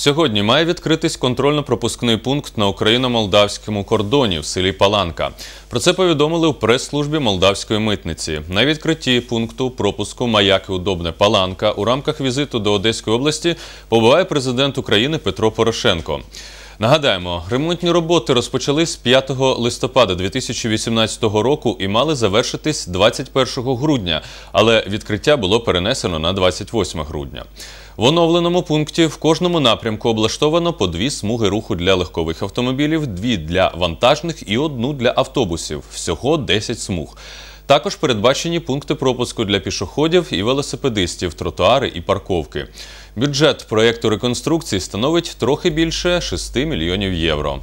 Сьогодні має відкритись контрольно-пропускний пункт на україно-молдавському кордоні в селі Паланка. Про це повідомили у прес-службі молдавської митниці. На відкритті пункту пропуску маяки Удобне Паланка у рамках візиту до Одеської області побуває президент України Петро Порошенко. Нагадаємо, ремонтні роботи розпочались 5 листопада 2018 року і мали завершитись 21 грудня, але відкриття було перенесено на 28 грудня. В оновленому пункті в кожному напрямку облаштовано по дві смуги руху для легкових автомобілів, дві для вантажних і одну для автобусів. Всього 10 смуг. Також передбачені пункти пропуску для пішоходів і велосипедистів, тротуари і парковки. Бюджет проєкту реконструкції становить трохи більше 6 мільйонів євро.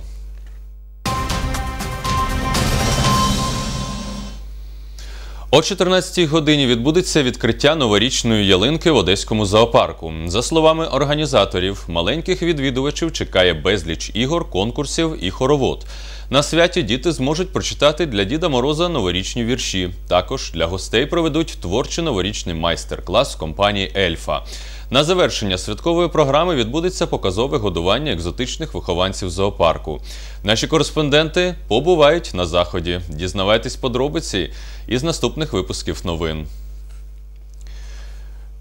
О 14-й годині відбудеться відкриття новорічної ялинки в Одеському зоопарку. За словами організаторів, маленьких відвідувачів чекає безліч ігор, конкурсів і хоровод. На святі діти зможуть прочитати для Діда Мороза новорічні вірші. Також для гостей проведуть творчий новорічний майстер-клас компанії Ельфа. На завершення святкової програми відбудеться показове годування екзотичних вихованців зоопарку. Наші кореспонденти побувають на заході. Дізнавайтесь подробиці із наступних випусків новин.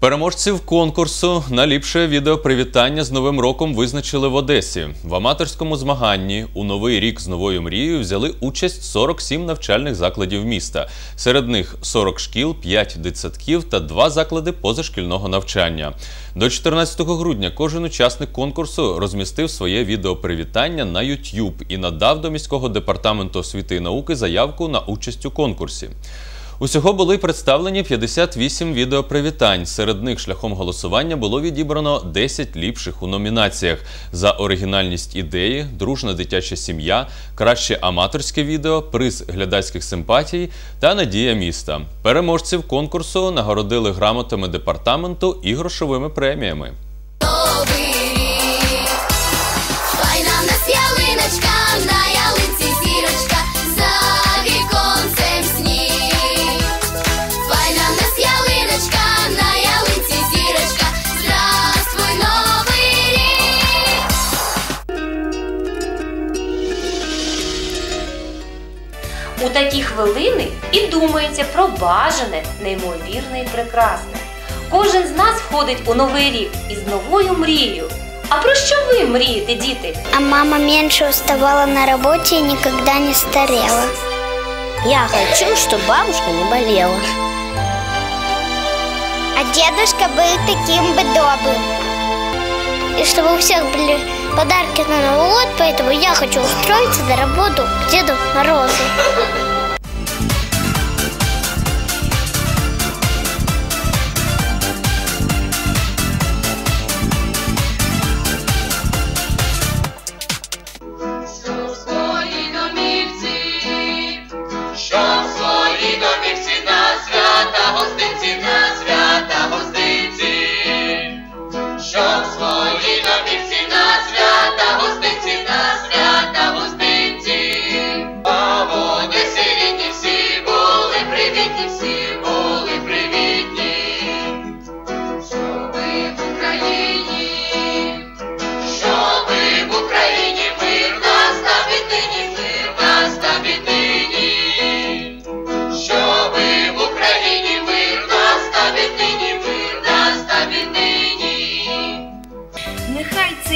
Переможців конкурсу на ліпше відеопривітання з Новим роком визначили в Одесі. В аматорському змаганні у новий рік з новою мрією взяли участь 47 навчальних закладів міста. Серед них 40 шкіл, 5 дитсадків та 2 заклади позашкільного навчання. До 14 грудня кожен учасник конкурсу розмістив своє відеопривітання на YouTube і надав до міського департаменту освіти і науки заявку на участь у конкурсі. Усього були представлені 58 відеопривітань. Серед них шляхом голосування було відібрано 10 ліпших у номінаціях за оригінальність ідеї, дружна дитяча сім'я, краще аматорське відео, приз глядацьких симпатій та надія міста. Переможців конкурсу нагородили грамотами департаменту і грошовими преміями. У такі хвилини і думається про бажане, неймовірне і прекрасне. Кожен з нас входить у новий рік із новою мрією. А про що ви мрієте, діти? А мама меньше уставала на работе и никогда не старела. Я хочу, чтобы бабушка не болела. А дедушка был таким бы добрым. И чтобы у всех были подарки на Новый год, поэтому я хочу устроиться на работу к Деду Морозу.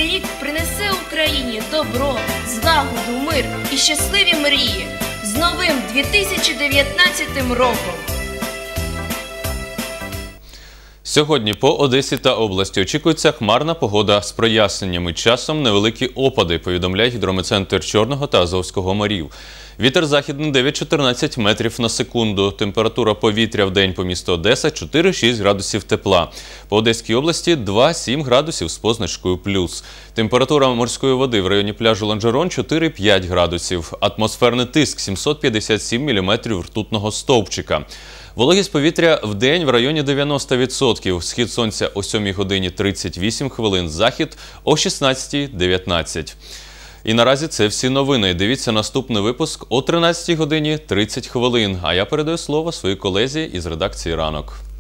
Цей рік принесе Україні добро, злагоду, мир і щасливі мрії з новим 2019 роком. Сьогодні по Одесі та області очікується хмарна погода з проясненнями. Часом невеликі опади, повідомляє гідрометцентр Чорного та Азовського морів. Вітер західний 9-14 метрів на секунду. Температура повітря в день по місту Одеса 4-6 градусів тепла. По Одеській області 2-7 градусів з позначкою плюс. Температура морської води в районі пляжу Ланжерон 4-5 градусів. Атмосферний тиск 757 міліметрів ртутного стовпчика. Вологість повітря в день в районі 90%. Схід сонця о 7 годині 38 хвилин, захід о 16.19. І наразі це всі новини. Дивіться наступний випуск о 13 годині 30 хвилин. А я передаю слово своїй колезі із редакції ранок.